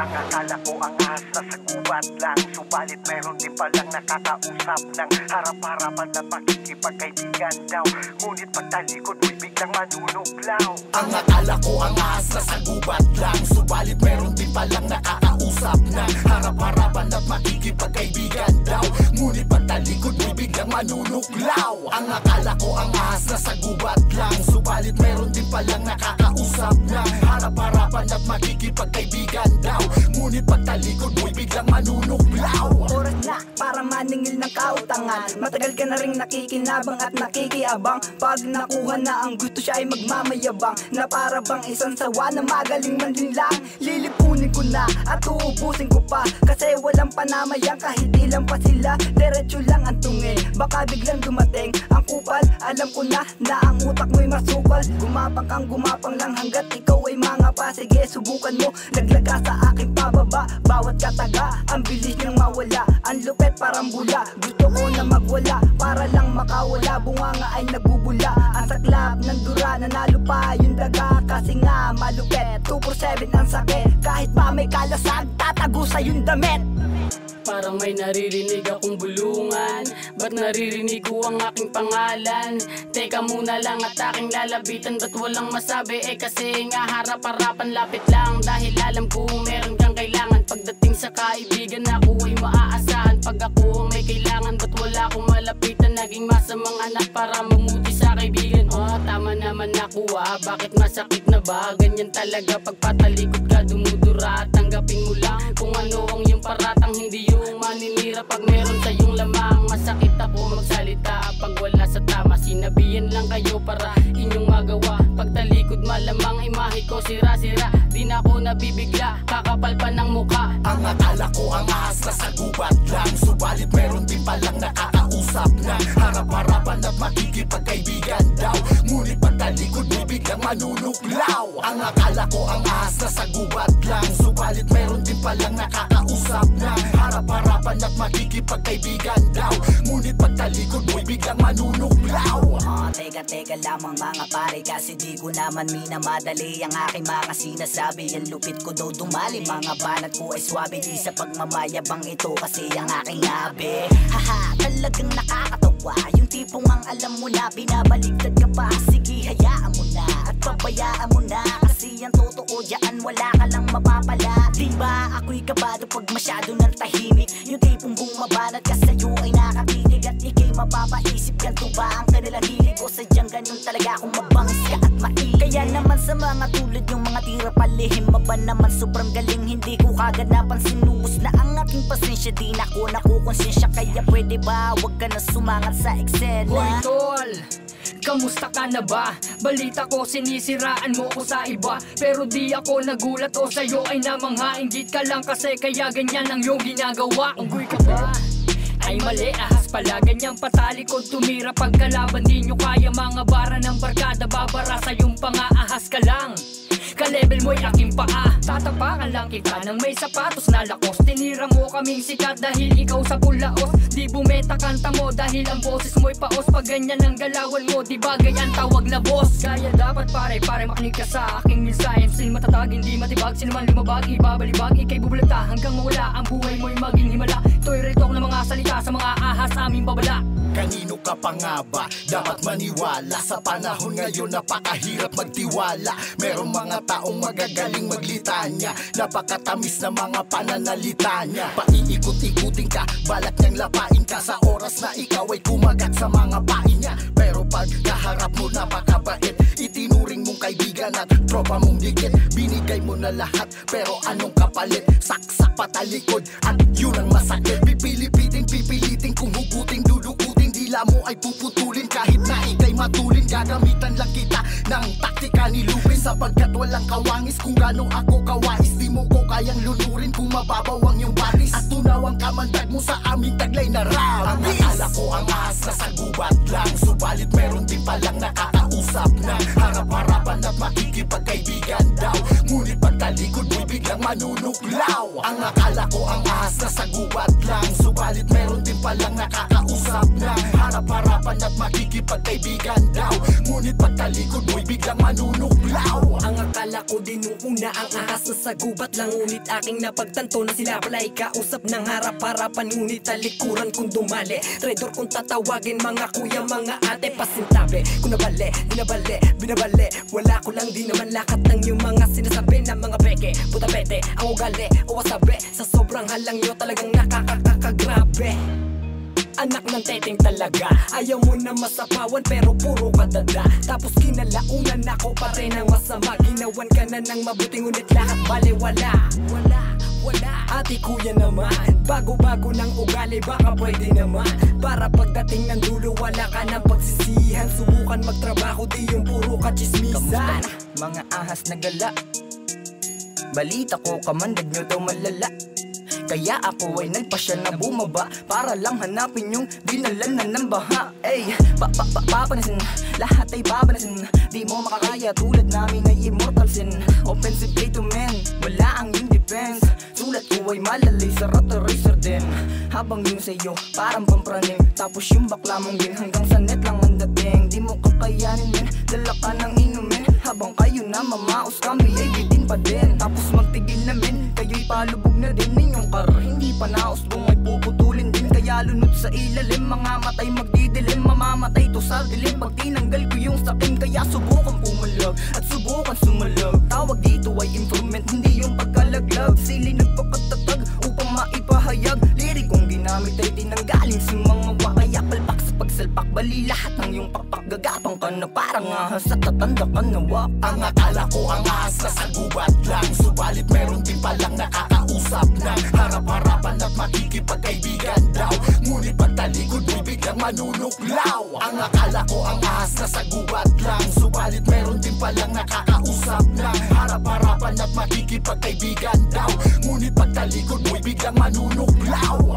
Ang akala ko ang ahas na sa gubat lang. Subalit meron din palang nakakausap ng harap-harapan at makikipagkaibigan daw. Ngunit pagtalikod mo'y biglang manunuglaw Ang akala ko ang ahas na sa gubat lang. Subalit meron din palang nakakausap na Harap-harapan at makikipagkaibigan daw. Ngunit pagtalikod mo'y biglang manunuklaw Ang akala ko ang ahas na sa gubat lang. Subalit meron din palang nakakausap na Harap-harapan at makikipagkaibigan daw Ngunit Matagal ka na rin nakikinabang at nakikiabang. Pag nakuha na ang gusto siya ay magmamayabang. Na para bang isang sawa na magaling man din lang. Lilipunin ko na at uubusin ko pa. Kasi walang panamayang kahit ilan pa sila. Diretso lang ang tungin Baka biglang dumating. Ang kupal Alam ko na na ang utak mo'y masukal Gumapang kang gumapang lang hanggat ikaw ay mga pa. Sige subukan mo Naglaga sa aking pababa. Bawat kataga Ang bilis niyang mawala. Ang lupet parang bula. Gusto ko na magwala Para lang makawala. Bunga nga ay nagbubula Ang saklap ng dura Nanalo pa yung daga. Kasi nga malupet. 247 ang sakit. Kahit pa may kalasag Tatago sa yung damit Parang may naririnig akong bulungan Ba't naririnig ko ang aking pangalan? Teka muna lang at aking lalabitan Ba't walang masabi? Eh kasi nga harap-harapan lapit lang Dahil alam ko meron kang kailangan Pagdating sa kaibigan ako ay maaasahan Pag ako may kailangan Ba't wala akong malapitan? Naging masamang anak para mamuti sa kaibigan. Oh tama naman ako ah. Bakit masakit na ba? Ganyan talaga pagpatalikod ka dumudura Tanggapin mo lang kung ano ang iyong paratang Hindi yung maninira. Pag meron tayong lamang Masakit ako magsalita. Pag wala sa tama Sinabihan lang kayo para inyong magawa. Pagtalikod malamang imahe ko sira-sira Di na ako nabibigla, kakapal pa ng mukha. Ang akala ko ang ahas na sa gubat lang. Subalit meron din palang nakakausap na. Harap-harapan at makikipagkaibigan biglang manunuklaw Ang akala ko ang ahas na sa gubat lang. Subalit meron din palang nakakausap na Harap-harapan at makikipagkaibigan daw. Ngunit pagtalikod mo biglang manunuklaw Ah, teka teka lamang mga pare. Kasi di ko naman minamadali Ang aking mga sinasabi. Ang lupit ko daw dumali Mga banat ko ay swabe. Di sa pagmamayabang ito Kasi ang aking abe Haha, talagang nakakatawa alam mo na Binabaligtad ka pa. Sige, hayaan mo na At pabayaan mo na. Kasi ang totoo dyan Wala ka lang mapapala. Di ba ako'y kabado Pag masyado ng tahimik? Yung tipong bumabanat ka sa'yo ay nakatinig At ikay mapapaisip. Ganto ba ang kanilang hilig? O sadyang ganun talaga kung mabangis ka at maig Kaya naman sa mga tulad yung mga tira palihim Maba naman? Sobrang galing Hindi ko kagad napansin. Ubus na ang aking pasensya. Di na ako nakukonsensya. Kaya pwede ba? Huwag ka na sumangat sa eksena. Hoy tol, kamusta ka na ba? Balita ko sinisiraan mo ko sa iba. Pero di ako nagulat o sa'yo ay namanghainggit ka lang Kasi kaya ganyan ang iyong ginagawa. Unggoy ka ba? Ay mali, ahas pala Ganyang patalikod tumira. Pagkalaban di nyo kaya mga bara ng barkada. Babara sa yung pangaahas ka lang. Ka-level mo'y aking paa. Tatapakan lang kita ng may sapatos na lakos. Tinira mo kaming sikat dahil ikaw sa pulaos. Di bumeta kanta mo dahil ang boses mo'y paos. Pag ganyan ang galawan mo, di bagay ang tawag na boss. Kaya dapat pare, pare makinig ka sa aking mensahe Sin matatag, hindi matibag, sino man lumabag Ibabalibag, ikay bubulagta hanggang mawala. Ang buhay mo'y maging himala Ito'y retok ng mga salita sa mga ahas aming babala. Kanino ka pa nga ba? Dapat maniwala. Sa panahon ngayon napakahirap magtiwala. Merong mga taong magagaling maglitanya Napakatamis na mga pananalita niya. Paiikot-ikutin ka, balak niyang lapain ka. Sa oras na ikaw ay kumagat sa mga pain niya. Pero pag kaharap mo napakabait. Itinuring mong kaibigan at tropa mong dikit. Binigay mo na lahat pero anong kapalit? Saksak patalikod at yun ang masakit. Pipilipitin, pipilitin kung hugutin, dudukutin Dila mo ay puputulin kahit na ikay matulin. Gagamitan lang kita ng taktika ni Lupin Sapagkat walang kawangis. Kung gano'ng ako kawais Di mo ko kayang lunurin. Kung mababaw ang iyong batis At tunaw ang kamandag mo sa aming taglay na rap. Ang akala ko ang ahas na sa gubat lang. Subalit meron din palang nakakausap na Harap-harapan at makikipagkaibigan daw. Ngunit pagtalikod mo'y biglang manunuklaw Ang akala ko ang ahas na sa gubat lang. Subalit meron din palang palang nakakausap na Harap-harapan at makikipagkaibigan daw. Ngunit pagtalikod mo'y biglang manunuglaw. Ang akala ko din nung una ang ahas na sa gubat lang. Ngunit aking napagtanto na sila pala'y kausap ng harap-harapan. Ngunit talikuran kong dumali Traidor kung tatawagin mga kuya mga ate. Pasintabi kung nabali, dinabali, binabali Wala ko lang di naman lakat ng yung mga sinasabi na mga peke Puta pete, ang ugali o wasabi Sa sobrang halang nyo talagang nakakakagrabe Anak ng teteng talaga. Ayaw mo na masapawan pero puro kadada Tapos kinalaunan ako pa rin ang masama. Ginawan ka na ng mabuti ngunit lahat bale wala. Wala, Ate kuya naman Bago-bago ng ugali baka pwede naman. Para pagdating ng dulo wala ka ng pagsisihan. Subukan magtrabaho di yung puro kachismisan. Mga ahas na gala? Balita ko kamandag nyo daw malala kaya ako ay nagpasya na bumaba Para lang hanapin yung dinalan na ng baha. Ay, pa Lahat ay babanasin Di mo makakaya tulad namin ay immortal sin Offensive play to men. Wala ang in defense. Sulat ko ay malalay sa rat eraser din. Habang yung sa'yo parang pampraning. Tapos yung bakla mong din hanggang sa net lang ang dating. Di mo kakayanin men Dala ka ng inumin Habang kayo na mamaos kami ay bitin pa din. Tapos magtigil na men Kayo'y palubog na din. Ninyong kar Hindi pa naos kung ay puputulin din. Kaya lunod sa ilalim Mga matay magdidilim. Mamamatay to sa dilim Pag tinanggal ko yung sakin. Kaya subukan pumalag At subukan sumalag Tawag dito ay improvement Hindi yung pagkalaglag. Sili nagpakatatag Upang maipahayag. Lirik kong ginamit ay tinanggalin sa mga wakaya Palpak sa pagsalpak Bali lahat ng yung pakpak Gagapang ka na parang ahas At tatanda ka na wak Ang akala ko ang ahas na sa gubat lang. Subalit meron din palang nakakausap na Harap-harapan at makikipagkaibigan daw. Ngunit pagtalikod mo'y biglang manunuklaw. Ang akala ko ang ahas na sa gubat lang. Subalit meron din palang nakakausap na Harap-harapan at makikipagkaibigan daw. Ngunit pagtalikod mo'y biglang manunuklaw